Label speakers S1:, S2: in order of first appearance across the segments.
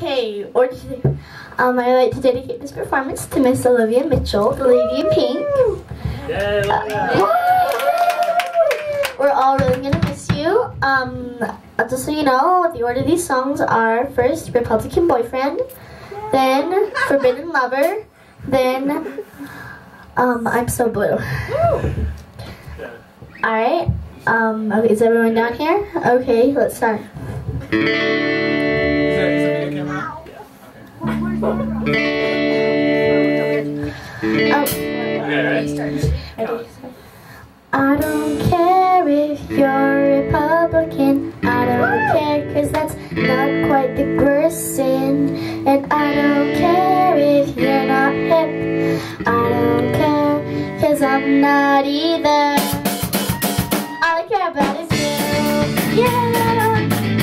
S1: Okay, or um, I'd like to dedicate this performance to Miss Olivia Mitchell, the lady in pink.
S2: Uh,
S1: we're all really gonna miss you. Um, just so you know, the order of these songs are first Republican Boyfriend, then Forbidden Lover, then um, I'm So Blue. Alright, um, okay, is everyone down here? Okay, let's start. I don't care if you're Republican. I don't care cause that's not quite the person. And I don't care if you're not hip. I don't care cause I'm not either. All I care about is you. Yeah,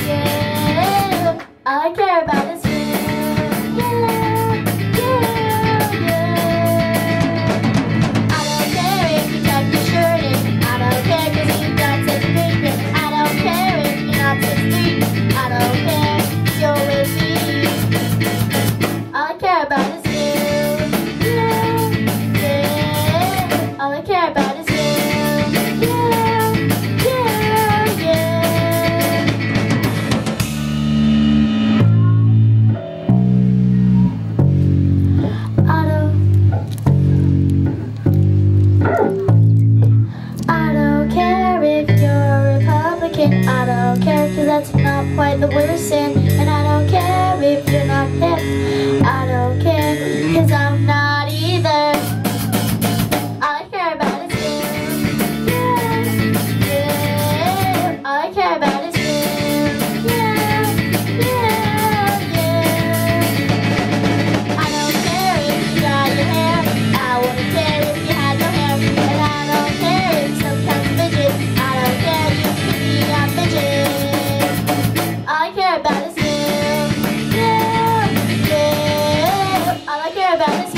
S1: yeah All I care about that's not quite the worst sin. And I don't care if you're not hip I don't care. about this.